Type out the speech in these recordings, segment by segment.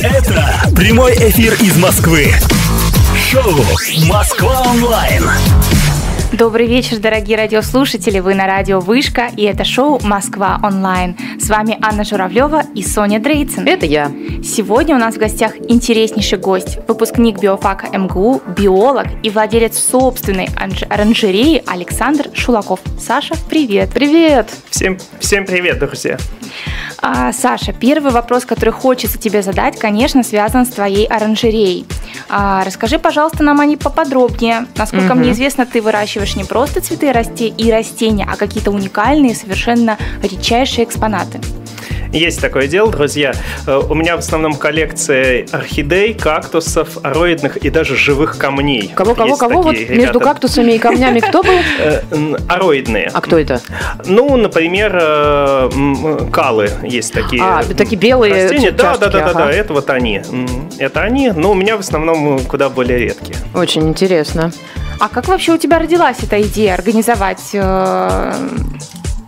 Это прямой эфир из Москвы. Шоу «Москва онлайн». Добрый вечер, дорогие радиослушатели. Вы на радио Вышка, и это шоу «Москва онлайн». С вами Анна Журавлева и Соня Дрейцин. Это я. Сегодня у нас в гостях интереснейший гость, выпускник биофака МГУ, биолог и владелец собственной оранжереи Александр Шулаков. Саша, привет. Привет. Всем, всем привет, друзья. А, Саша, первый вопрос, который хочется тебе задать, конечно, связан с твоей оранжереей. А, расскажи, пожалуйста, нам о ней поподробнее. Насколько угу. мне известно, ты выращиваешь не просто цветы и растения, а какие-то уникальные, совершенно редчайшие экспонаты. Есть такое дело, друзья. Э, у меня в основном коллекция орхидей, кактусов, ароидных и даже живых камней. Кого, кого, Есть кого? Вот такие между ребята. кактусами и камнями кто был? Э, Ароидные. А кто это? Ну, например, э, калы есть такие. А, такие белые растения. Да, да, да, да, да, это вот они. Это они, но у меня в основном куда более редкие. Очень интересно. А как вообще у тебя родилась эта идея организовать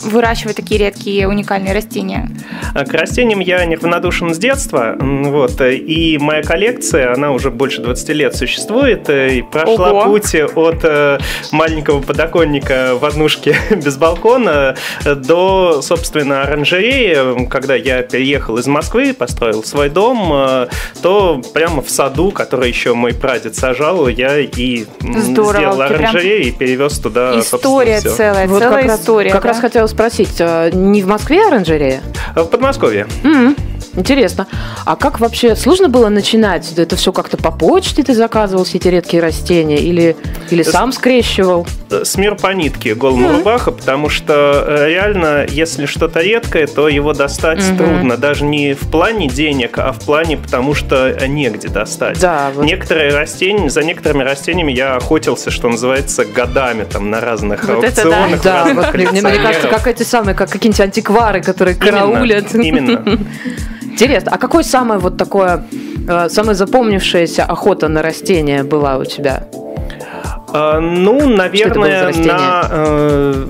выращивать такие редкие уникальные растения? А К растениям я неравнодушен с детства, вот, и моя коллекция, она уже больше 20 лет существует, э, и прошла Ого. путь от э, маленького подоконника в однушке без балкона э, до, собственно, оранжереи. Когда я переехал из Москвы, построил свой дом, то прямо в саду, который еще мой прадед сажал, я и Здорово, сделал ты прям- оранжерею и перевез туда, История целая, Вот целая как раз, история. как да? раз хотела спросить, а не в Москве оранжерея? В Подмосковье. М, Интересно. А как вообще сложно было начинать? Это все как-то по почте ты заказывал все эти редкие растения или, или сам скрещивал? С мир по нитке голому рубаха, потому что э, реально, если что-то редкое, то его достать Мгм. трудно. Даже не в плане денег, а в плане, потому что негде достать. Да, вот. Некоторые растения, за некоторыми растениями я охотился, что называется, годами там на разных Вот это да. аукционах. Да, разных вот мне, мне кажется, как эти самые, как какие-нибудь антиквары, которые караулят. Именно. именно. Интересно, а какое самое вот такое, э, самая запомнившаяся охота на растения была у тебя? А, Ну, наверное, на... э,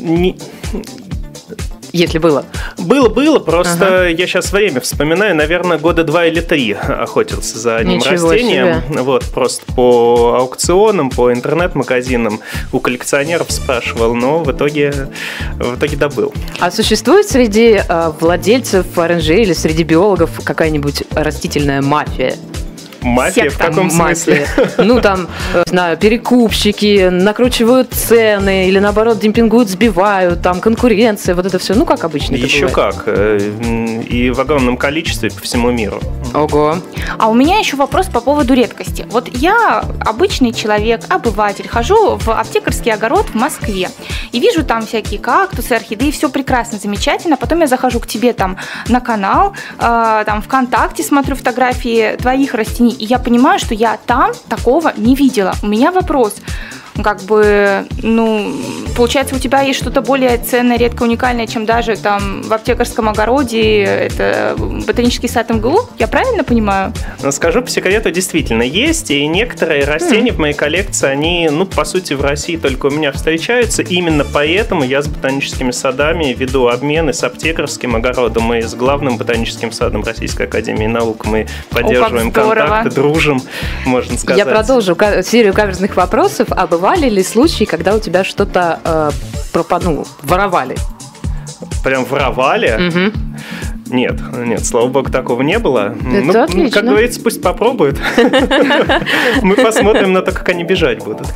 не- Если было. Было, было, просто я сейчас время вспоминаю, наверное, года два или три охотился за одним Ничего растением. Вот, просто по аукционам, по интернет-магазинам у коллекционеров спрашивал, но в итоге, в итоге добыл. А существует среди э, владельцев оранжереи или среди биологов какая-нибудь растительная мафия? Мафия в каком смысле? Мафия. Ну, там, э, не знаю, перекупщики, накручивают цены или, наоборот, демпингуют, сбивают, там, конкуренция, вот это все. Ну, как обычно Еще как. э, И в огромном количестве по всему миру. Ого. А у меня еще вопрос по поводу редкости. Вот я обычный человек, обыватель, хожу в аптекарский огород в Москве и вижу там всякие кактусы, орхидеи, все прекрасно, замечательно. Потом я захожу к тебе там на канал, э, там ВКонтакте смотрю фотографии твоих растений, и я понимаю, что я там такого не видела. У меня вопрос. Как бы, ну, получается, у тебя есть что-то более ценное, редко уникальное, чем даже там в аптекарском огороде, это ботанический сад МГУ? Я правильно понимаю? Но скажу по секрету, действительно есть, и некоторые растения в моей коллекции, они, ну, по сути, в России только у меня встречаются. Именно поэтому я с ботаническими садами веду обмены с аптекарским огородом и с главным ботаническим садом Российской Академии Наук. Мы поддерживаем здорово. контакты, дружим, можно сказать. Я продолжу серию каверзных вопросов. А бывали ли случаи, когда у тебя что-то э, пропа- ну, воровали? Прям воровали? Мгм. Нет, нет, слава богу, такого не было. Ну, Это отлично. Как говорится, пусть попробуют. Мы посмотрим на то, как они бежать будут.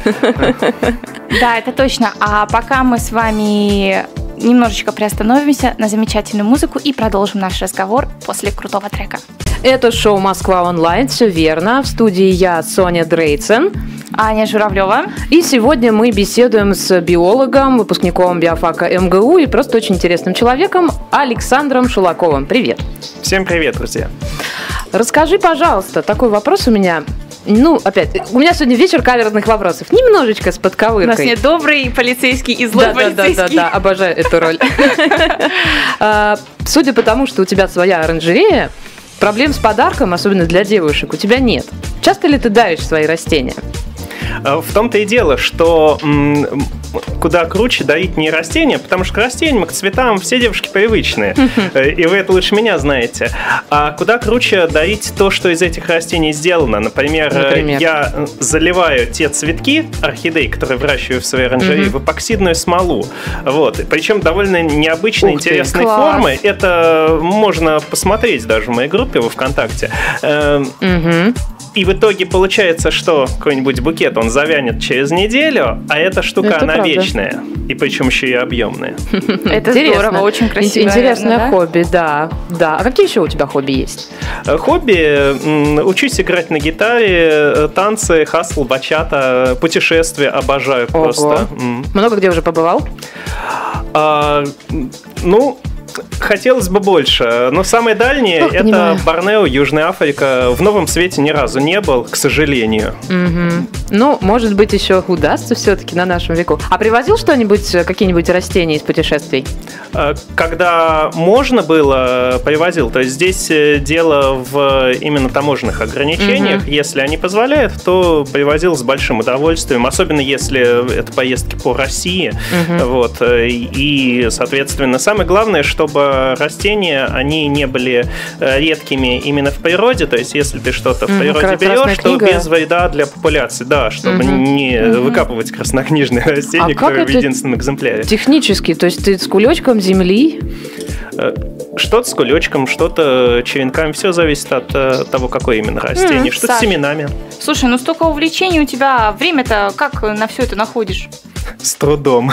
Да, это точно. А пока мы с вами немножечко приостановимся на замечательную музыку и продолжим наш разговор после крутого трека. Это шоу «Москва онлайн», все верно. В студии я, Соня Дрейцен. Аня Журавлева. И сегодня мы беседуем с биологом, выпускником биофака МГУ и просто очень интересным человеком Александром Шулаковым. Привет. Всем привет, друзья. Расскажи, пожалуйста, такой вопрос у меня. Ну, опять, у меня сегодня вечер каверзных вопросов. Немножечко с У подковыркой. нас нет добрый полицейский и злой да, да, да, да, полицейский. да, обожаю эту роль. А, Судя по тому, что у тебя своя оранжерея, проблем с подарком, особенно для девушек, у тебя нет. Часто ли ты даришь свои растения? А, В том-то и дело, что куда круче дарить не растения, потому что к растениям, к цветам все девушки привычные. Э, И вы это лучше меня знаете. А куда круче дарить то, что из этих растений сделано. Например, э, Например? я э, заливаю те цветки орхидей, которые выращиваю в своей оранжерее, в эпоксидную смолу. Вот. Причем довольно необычной, интересной формы. Это можно посмотреть даже в моей группе во ВКонтакте. Мгм. И в итоге получается, что какой-нибудь букет, он завянет через неделю, а эта штука, Это она правда. вечная. И причем еще и объемная. Это Интересно. здорово, очень красиво. Ин- Интересное наверное, хобби, да. Да. А какие еще у тебя хобби есть? Э, Хобби, учусь играть на гитаре, э, танцы, хасл, бачата, путешествия обожаю Ого. просто. Много где уже побывал? А, ну, хотелось бы больше. Но самое дальнее Ох, это понимаю. Борнео, Южная Африка. В Новом Свете ни разу не был, к сожалению. Мгм. Ну, может быть, еще удастся все-таки на нашем веку. А привозил что-нибудь, э, какие-нибудь растения из путешествий? Э, Когда можно было, привозил. То есть здесь э, дело в именно таможенных ограничениях. Если они позволяют, то привозил с большим удовольствием. Особенно если это поездки по России. Вот. э, И, соответственно, самое главное, чтобы растения, они не были э, редкими именно в природе. То есть если ты что-то в природе берешь, то книга. без вреда для популяции. Да, чтобы не выкапывать краснокнижные растения, А как которые в единственном экземпляре. Технически, то есть ты с кулечком земли? Э, Что-то с кулечком, что-то черенками. Все зависит от э, того, какое именно растение. Что-то с семенами. Слушай, ну столько увлечений у тебя, время-то как на все это находишь? С трудом.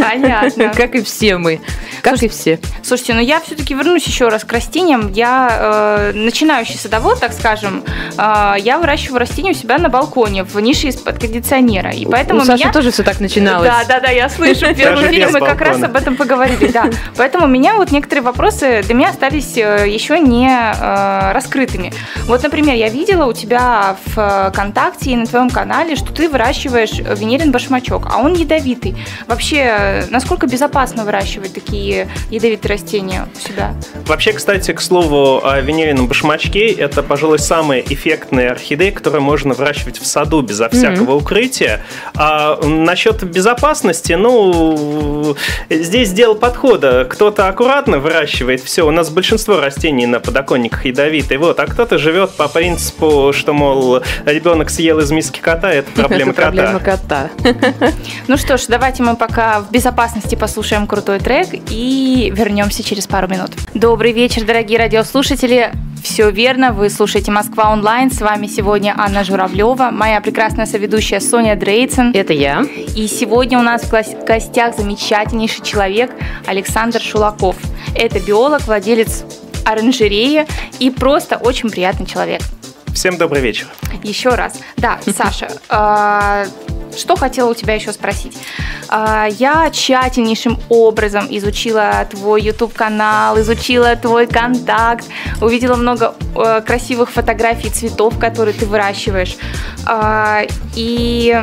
Понятно. Как и все мы. Как и все. Слушайте, ну я все-таки вернусь еще раз к растениям. Я э, начинающий садовод, так скажем. Э, я выращиваю растения у себя на балконе в нише из-под кондиционера. И поэтому У Саши меня... тоже все так начиналось. Да, да, да, я слышу. В первом эфире мы как раз об этом поговорили, да. Поэтому у меня вот некоторые вопросы для меня остались э, еще не э, раскрытыми. Вот, например, я видела у тебя в ВКонтакте и на твоем канале, что ты выращиваешь венерин башмачок, а он ядовитый. Вообще, э, насколько безопасно выращивать такие ядовитые растения у себя? Вообще, кстати, к слову о венерином башмачке, это, пожалуй, самая эффектная орхидея, которую можно выращивать в саду безо всякого укрытия. А насчет безопасности, ну, здесь дело подхода. Кто-то аккуратно выращивает все. У нас большинство растений на подоконниках ядовитые. Вот, а кто-то живет по принципу, что, мол, ребенок съел из миски кота, это проблема Это проблема кота. кота. Ну что ж, давайте мы пока в безопасности послушаем крутой трек и вернемся через пару минут. Добрый вечер, дорогие радиослушатели. Все верно, вы слушаете Москва онлайн. С вами сегодня Анна Журавлева, моя прекрасная соведущая Соня Дрейцен. Это я. И сегодня у нас в гос- гостях замечательнейший человек Александр Шулаков. Это биолог, владелец оранжереи и просто очень приятный человек. Всем добрый вечер. Еще раз. Да, Саша, а, что хотела у тебя еще спросить? А, Я тщательнейшим образом изучила твой YouTube-канал, изучила твой контакт, увидела много э, красивых фотографий цветов, которые ты выращиваешь. А, И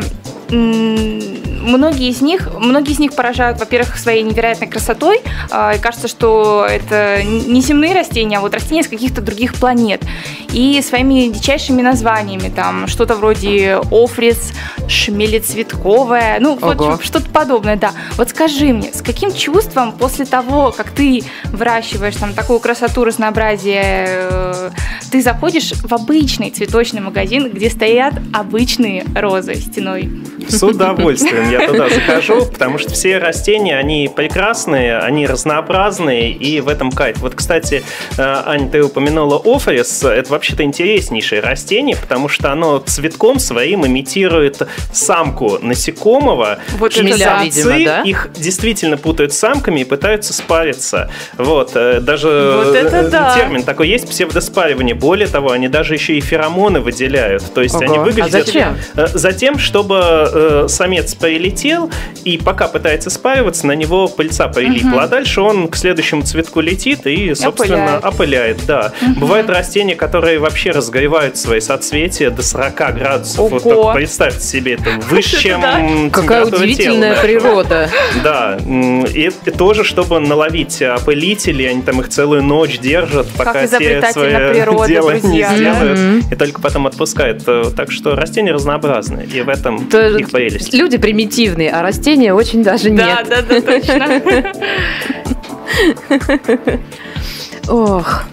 многие из них, многие из них поражают, во-первых, своей невероятной красотой. а, И кажется, что это не земные растения, а вот растения с каких-то других планет. И своими дичайшими названиями, там что-то вроде офрис, шмелецветковая, ну Ого. вот что-то подобное, да. Вот скажи мне, с каким чувством после того, как ты выращиваешь там такую красоту, разнообразие, э, ты заходишь в обычный цветочный магазин, где стоят обычные розы стеной? С удовольствием я туда захожу, потому что все растения, они прекрасные, они разнообразные, и в этом кайф. Вот, кстати, э, Аня, ты упомянула офрис, это вообще-то интереснейшее растение, потому что оно цветком своим имитирует самку насекомого. Вот Шмеля, видимо, да? их действительно путают с самками и пытаются спариться. Вот, э, даже Вот это э, да. термин такой есть, псевдоспаривание. Более того, они даже еще и феромоны выделяют. То есть Ого. они А выглядят... зачем? Э, Затем, чтобы э, самец прилетел, и пока пытается спариваться, на него пыльца прилипла. А дальше он к следующему цветку летит и, собственно, опыляет. опыляет. да. Бывают растения, которые вообще разгоревают свои соцветия до 40 градусов. Вот Ого. только представьте себе, это выше, чем Какая удивительная природа. Да, и, тоже, чтобы наловить опылителей, они там их целую ночь держат, пока те изобретательна дело друзья, не да? сделают, Мгм. и только потом отпускают. Э, Так что растения разнообразны, и в этом То- их прелесть. Люди примитивные, а растения очень даже Да, нет. да, да, точно. Ох.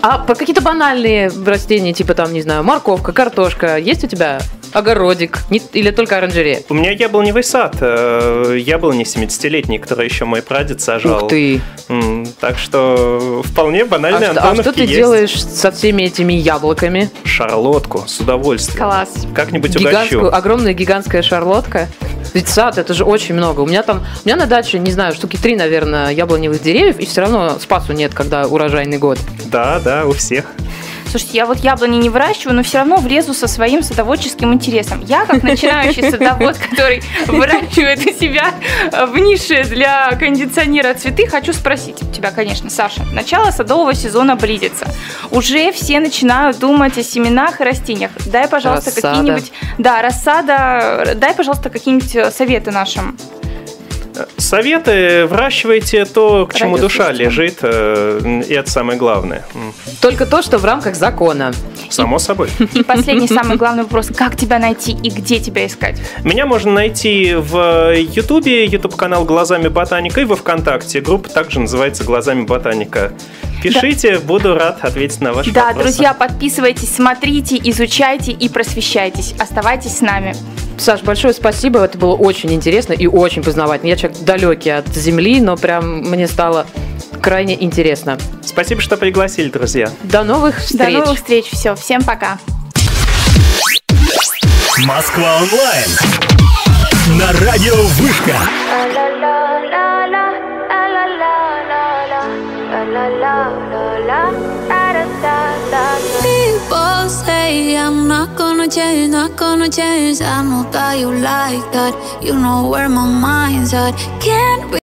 А по какие-то банальные растения, типа там, не знаю, морковка, картошка, есть у тебя огородик Не- или только оранжерея? У меня яблоневый сад, э, яблони 70-летний, который еще мой прадед сажал. Ух ты! Так что вполне А банальные что, а что ты есть. делаешь со всеми этими яблоками? Шарлотку с удовольствием. Класс. Как-нибудь Гигантскую, угощу. огромная гигантская шарлотка. Ведь сад это же очень много. У меня там, у меня на даче, не знаю, штуки три, наверное, яблоневых деревьев, и все равно спасу нет, когда урожайный год. Да, да, у всех. Слушайте, я вот яблони не выращиваю, но все равно влезу со своим садоводческим интересом. Я, как начинающий садовод, который выращивает у себя э, в нише для кондиционера цветы, хочу спросить тебя, конечно, Саша. Начало садового сезона близится. Уже все начинают думать о семенах и растениях. Дай, пожалуйста, какие-нибудь... Да, рассада. Дай, пожалуйста, какие-нибудь э, советы нашим. Советы выращивайте то, к чему душа Радиослушателям. лежит, э, и это самое главное. Только то, что в рамках закона. Само собой. И последний, самый главный вопрос. Как тебя найти и где тебя искать? Меня можно найти в Ютубе, Ютуб-канал «Глазами ботаника» и во Вконтакте. Группа также называется «Глазами ботаника». Пишите, буду рад ответить на ваши Да, вопросы. друзья, подписывайтесь, смотрите, изучайте и просвещайтесь. Оставайтесь с нами. Саш, большое спасибо, это было очень интересно и очень познавательно. Я человек далекий от земли, но прям мне стало крайне интересно. Спасибо, что пригласили, друзья. До новых До встреч! новых встреч. Все, всем пока. Москва онлайн. На радио Вышка. Not gonna change, not gonna change. I know that you like that. You know where my mind's at. Can't